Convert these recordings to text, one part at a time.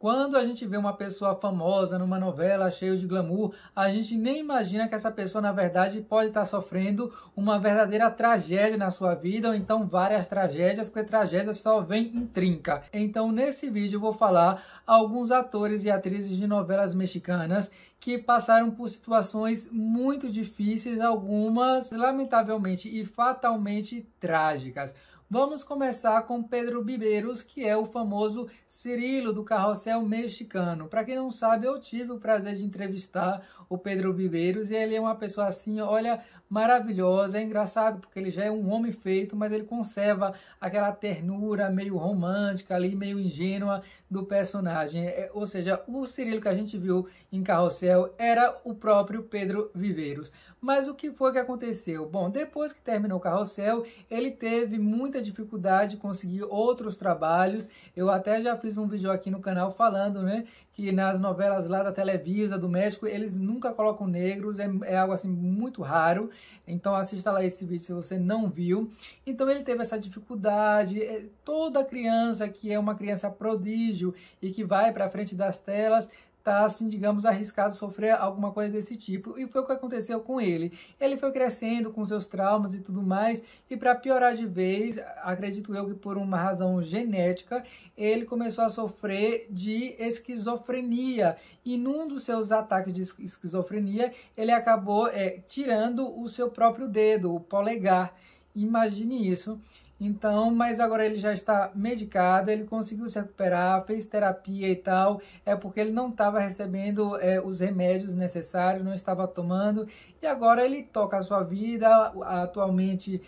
Quando a gente vê uma pessoa famosa numa novela cheia de glamour, a gente nem imagina que essa pessoa, na verdade, pode estar sofrendo uma verdadeira tragédia na sua vida, ou então várias tragédias, porque tragédias só vem em trinca. Então, nesse vídeo, eu vou falar alguns atores e atrizes de novelas mexicanas que passaram por situações muito difíceis, algumas lamentavelmente e fatalmente trágicas. Vamos começar com Pedro Bibeiros, que é o famoso Cirilo do Carrossel Mexicano. Para quem não sabe, eu tive o prazer de entrevistar o Pedro Bibeiros e ele é uma pessoa assim, olha, maravilhosa. É engraçado porque ele já é um homem feito, mas ele conserva aquela ternura meio romântica ali, meio ingênua do personagem. É, ou seja, o Cirilo que a gente viu em Carrossel era o próprio Pedro Viveiros. Mas o que foi que aconteceu? Bom, depois que terminou o Carrossel, ele teve muita dificuldade de conseguir outros trabalhos. Eu até já fiz um vídeo aqui no canal falando, né, que nas novelas lá da Televisa, do México, eles nunca colocam negros, é, é algo assim muito raro. Então assista lá esse vídeo se você não viu. Então ele teve essa dificuldade. É, toda criança que é uma criança prodígio e que vai para frente das telas tá assim, digamos, arriscado sofrer alguma coisa desse tipo. E foi o que aconteceu com ele. Ele foi crescendo com seus traumas e tudo mais, e para piorar de vez, acredito eu que por uma razão genética, ele começou a sofrer de esquizofrenia. E num dos seus ataques de esquizofrenia, ele acabou é, tirando o seu próprio dedo, o polegar. Imagine isso. Então, mas agora ele já está medicado, ele conseguiu se recuperar, fez terapia e tal, é porque ele não estava recebendo é, os remédios necessários, não estava tomando, e agora ele toca a sua vida, atualmente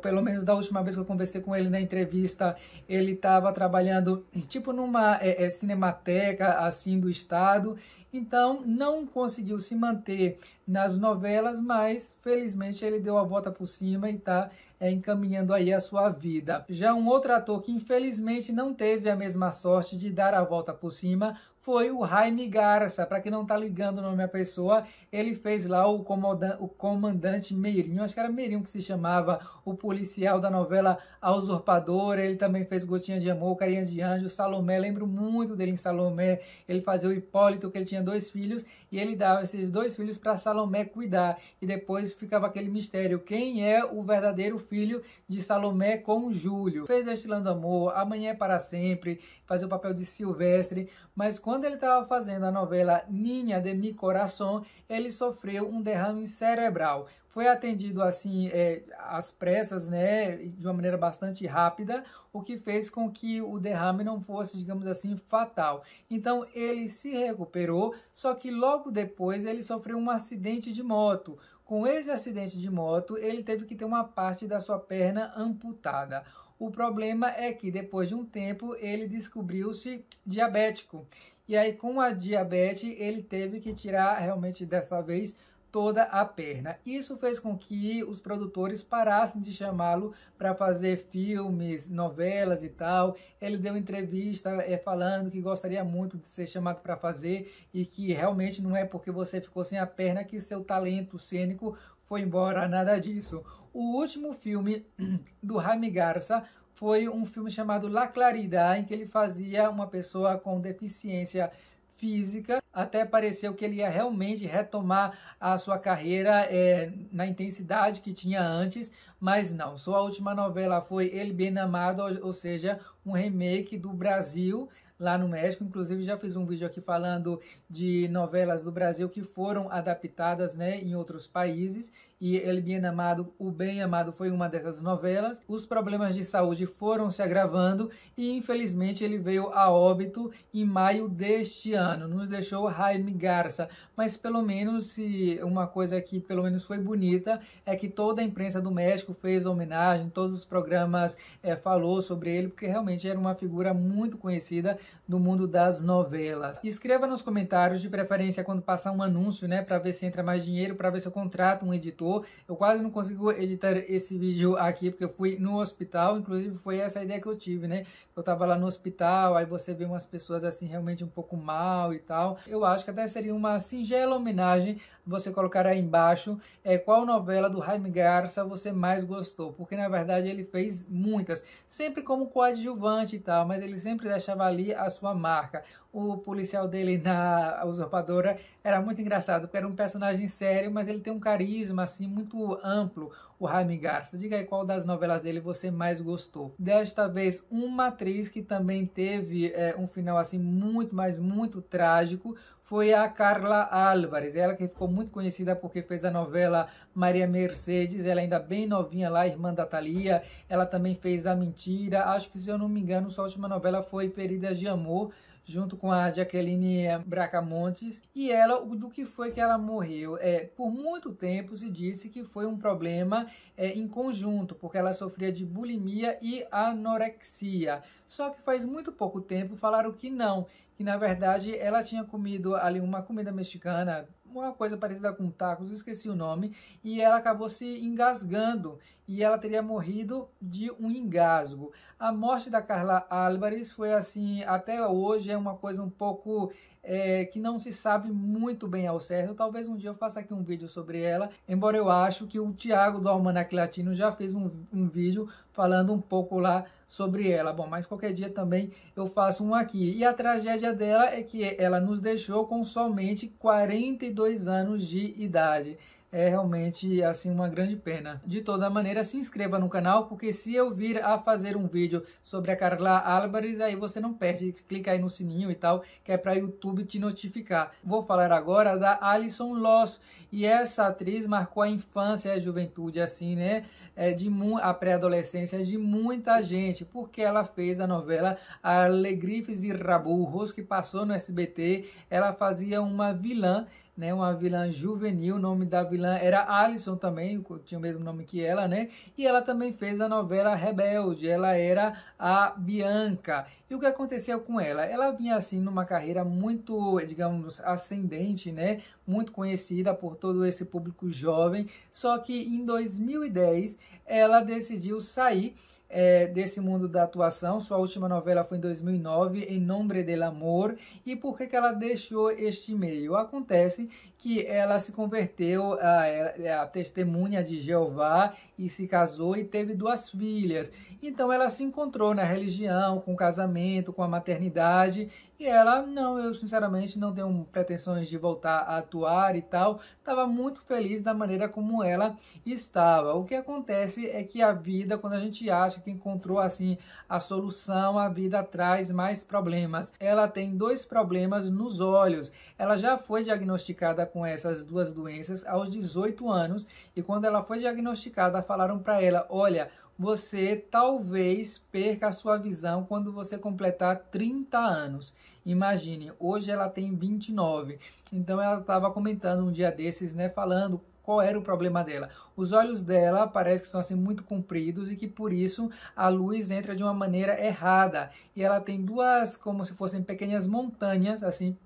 pelo menos da última vez que eu conversei com ele na entrevista, ele estava trabalhando tipo numa é, é, cinemateca assim do estado, então não conseguiu se manter nas novelas, mas felizmente ele deu a volta por cima e está é, encaminhando aí a sua vida. Já um outro ator que infelizmente não teve a mesma sorte de dar a volta por cima foi o Jaime Garça. Para quem não está ligando o nome da pessoa, ele fez lá o comandante, o comandante Meirinho, acho que era Meirinho que se chamava, o policial da novela A Usurpadora. Ele também fez Gotinha de Amor, Carinha de Anjo, Salomé. Lembro muito dele em Salomé. Ele fazia o Hipólito, que ele tinha dois filhos, e ele dava esses dois filhos para Salomé cuidar. E depois ficava aquele mistério: quem é o verdadeiro filho de Salomé com Júlio? Fez Destilando Amor, Amanhã é para Sempre, fazia o papel de Silvestre, mas quando quando ele estava fazendo a novela Ninha de Mi Coração, ele sofreu um derrame cerebral. Foi atendido assim é, às pressas, né, de uma maneira bastante rápida, o que fez com que o derrame não fosse, digamos assim, fatal. Então ele se recuperou, só que logo depois ele sofreu um acidente de moto. Com esse acidente de moto, ele teve que ter uma parte da sua perna amputada. O problema é que depois de um tempo ele descobriu-se diabético e aí, com a diabetes, ele teve que tirar realmente dessa vez toda a perna. Isso fez com que os produtores parassem de chamá-lo para fazer filmes, novelas e tal. Ele deu entrevista é, falando que gostaria muito de ser chamado para fazer e que realmente não é porque você ficou sem a perna que seu talento cênico foi embora, nada disso. O último filme do Jaime Garça foi um filme chamado La Claridade, em que ele fazia uma pessoa com deficiência física. Até pareceu que ele ia realmente retomar a sua carreira é, na intensidade que tinha antes, mas não. Sua última novela foi El Bem Amado, ou seja, um remake do Brasil lá no México. Inclusive, já fiz um vídeo aqui falando de novelas do Brasil que foram adaptadas né, em outros países. E El Bem Amado, O Bem Amado foi uma dessas novelas. Os problemas de saúde foram se agravando e, infelizmente, ele veio a óbito em maio deste ano. Nos deixou Jaime Garça. Mas, pelo menos, uma coisa que pelo menos foi bonita é que toda a imprensa do México fez homenagem, todos os programas é, falou sobre ele, porque realmente era uma figura muito conhecida do mundo das novelas. Escreva nos comentários, de preferência quando passar um anúncio, né, para ver se entra mais dinheiro, para ver se eu contrato um editor. Eu quase não consigo editar esse vídeo aqui porque eu fui no hospital, inclusive foi essa a ideia que eu tive, né? Eu tava lá no hospital, aí você vê umas pessoas assim realmente um pouco mal e tal. Eu acho que até seria uma singela homenagem você colocar aí embaixo é, qual novela do Jaime Garça você mais gostou, porque na verdade ele fez muitas, sempre como coadjuvante e tal, mas ele sempre deixava ali a sua marca. o policial dele na Usurpadora era muito engraçado, porque era um personagem sério, mas ele tem um carisma assim muito amplo, o Jaime Garça. Diga aí qual das novelas dele você mais gostou. Desta vez, uma atriz que também teve é, um final assim muito, mas muito trágico, foi a Carla Álvares, ela que ficou muito conhecida porque fez a novela Maria Mercedes, ela ainda bem novinha lá, irmã da Thalia, ela também fez A Mentira, acho que se eu não me engano, sua última novela foi Feridas de Amor, junto com a Jaqueline Bracamontes, e ela, do que foi que ela morreu? É, por muito tempo se disse que foi um problema é, em conjunto, porque ela sofria de bulimia e anorexia. Só que faz muito pouco tempo falaram que não, que na verdade ela tinha comido ali uma comida mexicana, uma coisa parecida com tacos, esqueci o nome, e ela acabou se engasgando e ela teria morrido de um engasgo. A morte da Carla Álvares foi assim, até hoje é uma coisa um pouco é, que não se sabe muito bem ao certo. Talvez um dia eu faça aqui um vídeo sobre ela, embora eu acho que o Tiago do Almanac Latino já fez um, um vídeo falando um pouco lá sobre ela. Bom, mas qualquer dia também eu faço um aqui. E a tragédia dela é que ela nos deixou com somente 42 anos de idade é realmente assim uma grande pena. De toda maneira, se inscreva no canal, porque se eu vir a fazer um vídeo sobre a Carla Álvares, aí você não perde, clica aí no sininho e tal, que é para YouTube te notificar. Vou falar agora da Alison Loss, e essa atriz marcou a infância e a juventude assim, né, é, de a pré-adolescência de muita gente, porque ela fez a novela Alegrifes e Raburros, que passou no SBT, ela fazia uma vilã né, uma vilã juvenil, o nome da vilã era Alison também, tinha o mesmo nome que ela, né, e ela também fez a novela Rebelde, ela era a Bianca, e o que aconteceu com ela? Ela vinha assim numa carreira muito, digamos, ascendente, né, muito conhecida por todo esse público jovem, só que em 2010 ela decidiu sair é, desse mundo da atuação. Sua última novela foi em 2009, Em Nombre del Amor. E por que, que ela deixou este meio? Acontece que ela se converteu a, a testemunha de Jeová e se casou e teve duas filhas. Então ela se encontrou na religião, com o casamento, com a maternidade, e ela, não, eu sinceramente não tenho pretensões de voltar a atuar e tal. Estava muito feliz da maneira como ela estava. O que acontece é que a vida, quando a gente acha que encontrou assim a solução, a vida traz mais problemas. Ela tem dois problemas nos olhos. Ela já foi diagnosticada com essas duas doenças aos 18 anos e quando ela foi diagnosticada, falaram para ela: "Olha, você talvez perca a sua visão quando você completar 30 anos. Imagine, hoje ela tem 29. Então ela estava comentando um dia desses, né, falando qual era o problema dela. Os olhos dela parece que são assim muito compridos e que por isso a luz entra de uma maneira errada. E ela tem duas como se fossem pequenas montanhas assim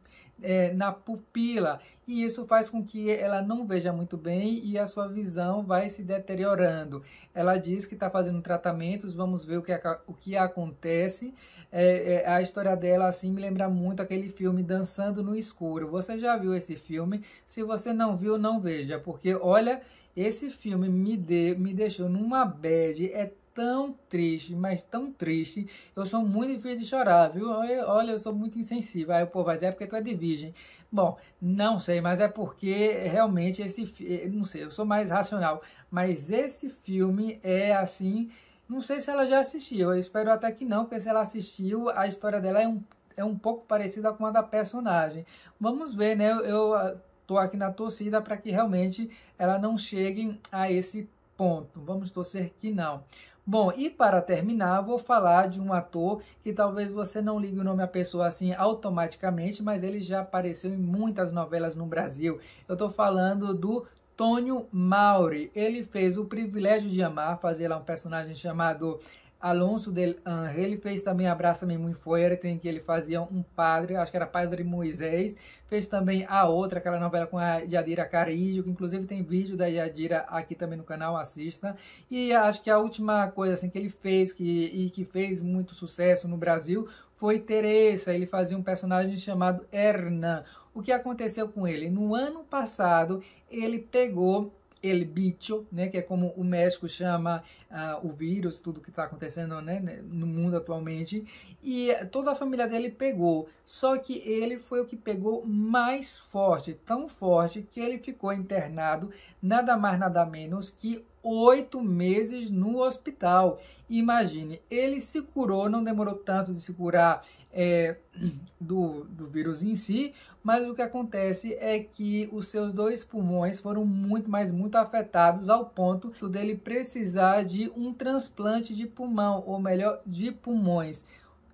é, na pupila e isso faz com que ela não veja muito bem e a sua visão vai se deteriorando. Ela diz que está fazendo tratamentos, vamos ver o que, o que acontece. É, é, a história dela assim me lembra muito aquele filme Dançando no Escuro. Você já viu esse filme? Se você não viu, não veja, porque olha, esse filme me, de, me deixou numa bad. É tão triste, mas tão triste. Eu sou muito difícil de chorar, viu? Olha, eu sou muito insensível. Aí o povo vai dizer, é porque tu é de virgem. Bom, não sei, mas é porque realmente esse... Eh, não sei, eu sou mais racional. Mas esse filme é assim... Não sei se ela já assistiu, eu espero até que não, porque se ela assistiu, a história dela é um, é um pouco parecida com a da personagem. Vamos ver, né? Eu, eu tô aqui na torcida para que realmente ela não chegue a esse ponto. Vamos torcer que não. Bom, e para terminar, vou falar de um ator que talvez você não ligue o nome à pessoa assim automaticamente, mas ele já apareceu em muitas novelas no Brasil. Eu estou falando do Tônio Mauri. Ele fez O Privilégio de Amar, fazer lá um personagem chamado Alonso del Angel, ele fez também Abraça-me Muito Fuerte, em que ele fazia um padre, acho que era Padre Moisés. Fez também a outra, aquela novela com a Yadira Carijo, que inclusive tem vídeo da Yadira aqui também no canal, assista. E acho que a última coisa assim que ele fez que, e que fez muito sucesso no Brasil foi Teresa. Ele fazia um personagem chamado Hernan. O que aconteceu com ele? No ano passado, ele pegou el bicho, né, que é como o médico chama uh, o vírus, tudo que está acontecendo né, né, no mundo atualmente, e toda a família dele pegou, só que ele foi o que pegou mais forte, tão forte que ele ficou internado nada mais nada menos que oito meses no hospital. Imagine, ele se curou, não demorou tanto de se curar é, do, do vírus em si, mas o que acontece é que os seus dois pulmões foram muito, mais muito afetados ao ponto dele precisar de um transplante de pulmão, ou melhor, de pulmões.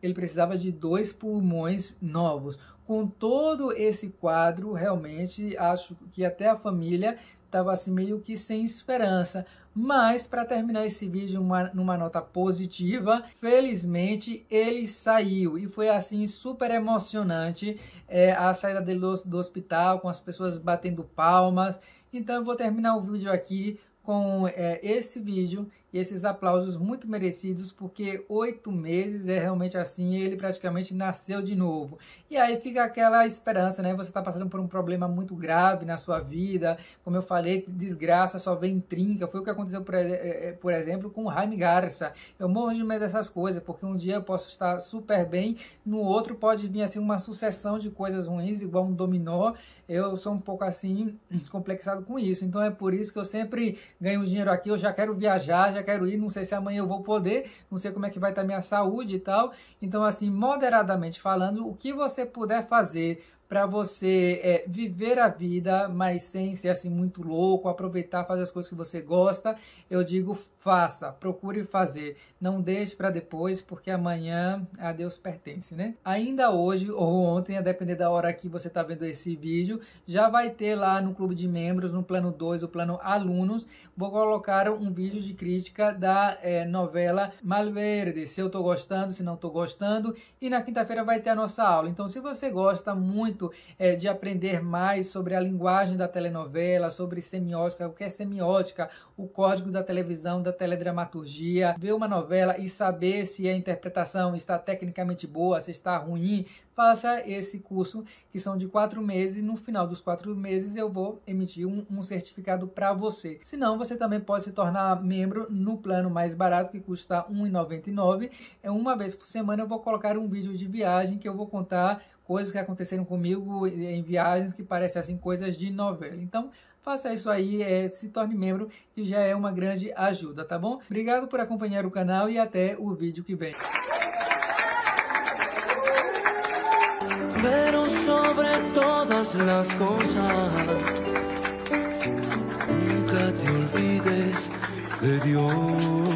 Ele precisava de dois pulmões novos. Com todo esse quadro, realmente acho que até a família estava assim meio que sem esperança. Mas para terminar esse vídeo uma, numa nota positiva, felizmente ele saiu e foi assim super emocionante é, a saída dele do, do hospital com as pessoas batendo palmas. Então eu vou terminar o vídeo aqui com é, esse vídeo e esses aplausos muito merecidos, porque oito meses é realmente assim, ele praticamente nasceu de novo. E aí fica aquela esperança, né? Você está passando por um problema muito grave na sua vida, como eu falei, desgraça só vem trinca. Foi o que aconteceu, por, é, é, por exemplo, com o Jaime Garça. Eu morro de medo dessas coisas, porque um dia eu posso estar super bem, no outro pode vir assim uma sucessão de coisas ruins, igual um dominó. Eu sou um pouco assim complexado com isso, então é por isso que eu sempre ganho dinheiro aqui, eu já quero viajar, já quero ir, não sei se amanhã eu vou poder, não sei como é que vai estar minha saúde e tal. Então, assim, moderadamente falando, o que você puder fazer para você é, viver a vida, mas sem ser assim muito louco, aproveitar, fazer as coisas que você gosta, eu digo faça, procure fazer, não deixe para depois, porque amanhã a Deus pertence, né? Ainda hoje ou ontem, a depender da hora que você está vendo esse vídeo, já vai ter lá no clube de membros, no plano 2, o plano alunos, vou colocar um vídeo de crítica da é, novela Malverde, se eu estou gostando, se não estou gostando, e na quinta-feira vai ter a nossa aula. Então, se você gosta muito é, de aprender mais sobre a linguagem da telenovela, sobre semiótica, o que é semiótica, o código da televisão, da teledramaturgia, ver uma novela e saber se a interpretação está tecnicamente boa, se está ruim, faça esse curso que são de quatro meses e no final dos quatro meses eu vou emitir um, um certificado para você. Se não, você também pode se tornar membro no plano mais barato que custa R$ 1,99. É uma vez por semana eu vou colocar um vídeo de viagem que eu vou contar coisas que aconteceram comigo em viagens que parecem assim coisas de novela. Então, faça isso aí, é, se torne membro, que já é uma grande ajuda, tá bom? Obrigado por acompanhar o canal e até o vídeo que vem. Pero sobre todas las cosas, nunca te olvides de Dios.